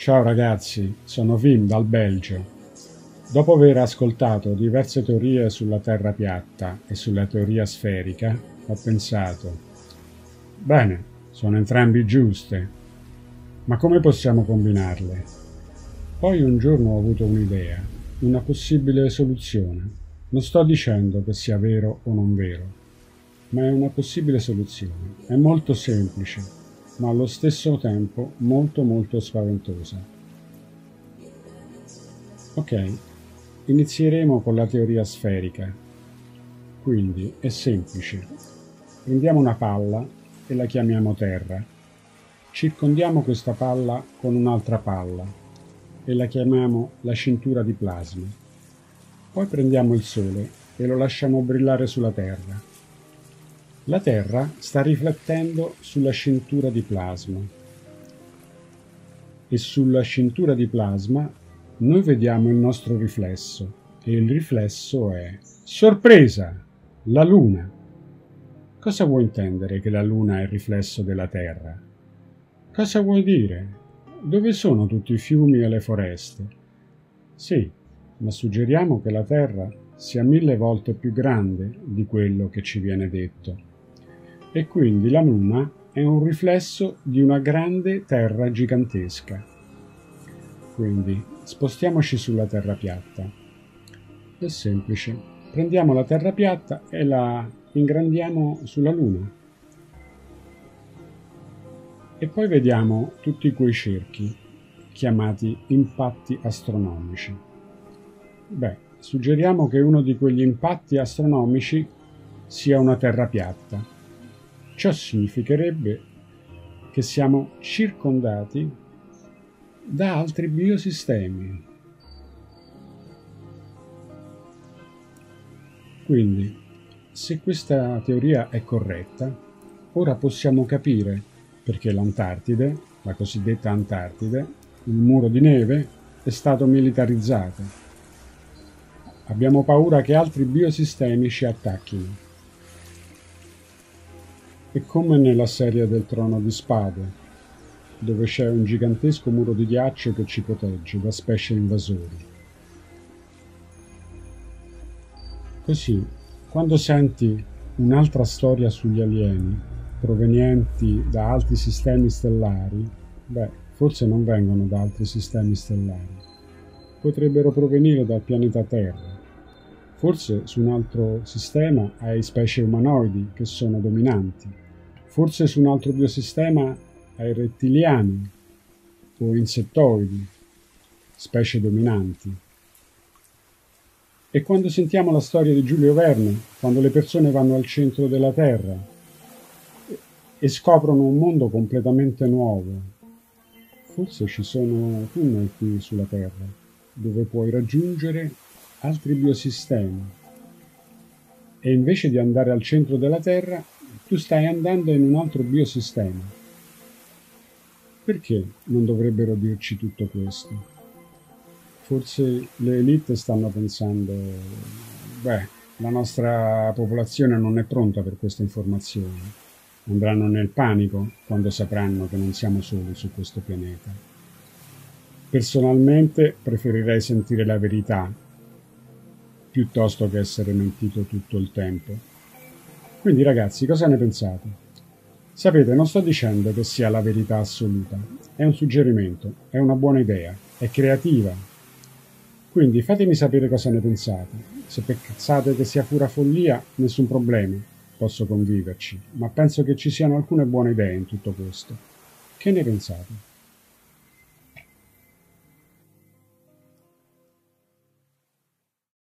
Ciao ragazzi, sono Vim dal Belgio. Dopo aver ascoltato diverse teorie sulla Terra piatta e sulla teoria sferica, ho pensato, bene, sono entrambi giuste, ma come possiamo combinarle? Poi un giorno ho avuto un'idea, una possibile soluzione. Non sto dicendo che sia vero o non vero, ma è una possibile soluzione. È molto semplice, ma allo stesso tempo molto molto spaventosa. Ok, Inizieremo con la teoria sferica. Quindi è semplice. Prendiamo una palla e la chiamiamo terra. Circondiamo questa palla con un'altra palla e la chiamiamo la cintura di plasma. Poi prendiamo il Sole e lo lasciamo brillare sulla Terra. La Terra sta riflettendo sulla cintura di plasma e sulla cintura di plasma noi vediamo il nostro riflesso e il riflesso è sorpresa, la luna. Cosa vuoi intendere che la luna è il riflesso della Terra? Cosa vuoi dire? Dove sono tutti i fiumi e le foreste? Sì, ma suggeriamo che la Terra sia mille volte più grande di quello che ci viene detto. E quindi la Luna è un riflesso di una grande Terra gigantesca. Quindi spostiamoci sulla terra piatta. È semplice. Prendiamo la terra piatta e la ingrandiamo sulla Luna. E poi vediamo tutti quei cerchi, chiamati impatti astronomici. Beh, suggeriamo che uno di quegli impatti astronomici sia una terra piatta. Ciò significherebbe che siamo circondati da altri biosistemi. Quindi, se questa teoria è corretta, ora possiamo capire perché l'Antartide, la cosiddetta Antartide, il muro di neve, è stato militarizzato. Abbiamo paura che altri biosistemi ci attacchino. È come nella serie del Trono di Spade, dove c'è un gigantesco muro di ghiaccio che ci protegge da specie invasori. Così, quando senti un'altra storia sugli alieni provenienti da altri sistemi stellari, beh, forse non vengono da altri sistemi stellari. Potrebbero provenire dal pianeta Terra. Forse su un altro sistema hai specie umanoidi che sono dominanti. Forse su un altro biosistema ai rettiliani o insettoidi, specie dominanti. E quando sentiamo la storia di Giulio Verne, quando le persone vanno al centro della Terra e scoprono un mondo completamente nuovo, forse ci sono tunnel qui sulla Terra, dove puoi raggiungere altri biosistemi. E invece di andare al centro della Terra, tu stai andando in un altro biosistema. Perché non dovrebbero dirci tutto questo? Forse le elite stanno pensando, beh, la nostra popolazione non è pronta per queste informazioni. Andranno nel panico quando sapranno che non siamo soli su questo pianeta. Personalmente preferirei sentire la verità piuttosto che essere mentito tutto il tempo. Quindi ragazzi, cosa ne pensate? Sapete, non sto dicendo che sia la verità assoluta, è un suggerimento, è una buona idea, è creativa. Quindi fatemi sapere cosa ne pensate. Se pensate che sia pura follia, nessun problema, posso conviverci, ma penso che ci siano alcune buone idee in tutto questo. Che ne pensate?